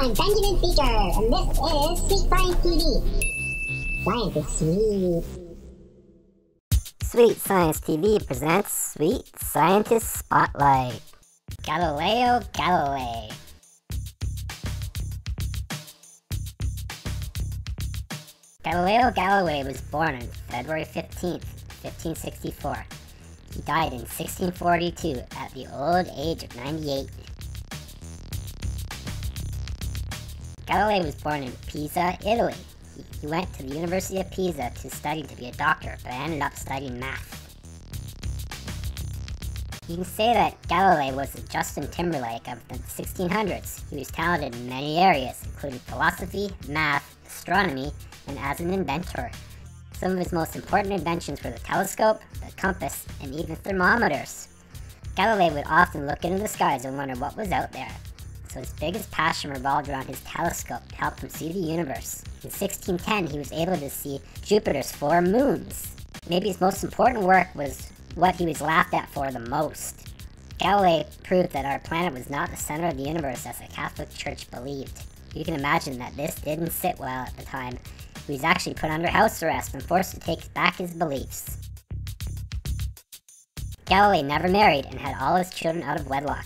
I'm Benjamin Beaker, and this is Sweet Science TV. Science is sweet. Sweet Science TV presents Sweet Scientist Spotlight. Galileo Galilei. Galileo Galilei was born on February 15, 1564. He died in 1642 at the old age of 98. Galilei was born in Pisa, Italy. He went to the University of Pisa to study to be a doctor, but ended up studying math. You can say that Galilei was the Justin Timberlake of the 1600s. He was talented in many areas, including philosophy, math, astronomy, and as an inventor. Some of his most important inventions were the telescope, the compass, and even thermometers. Galilei would often look into the skies and wonder what was out there, so his biggest passion revolved around his telescope to help him see the universe. In 1610, he was able to see Jupiter's four moons. Maybe his most important work was what he was laughed at for the most. Galileo proved that our planet was not the center of the universe as the Catholic Church believed. You can imagine that this didn't sit well at the time. He was actually put under house arrest and forced to take back his beliefs. Galileo never married and had all his children out of wedlock.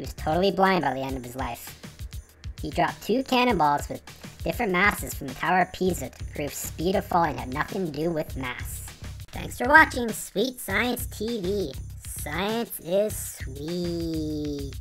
He was totally blind by the end of his life. He dropped two cannonballs with different masses from the Tower of Pisa to prove speed of falling had nothing to do with mass. Thanks for watching Sweet Science TV. Science is sweet.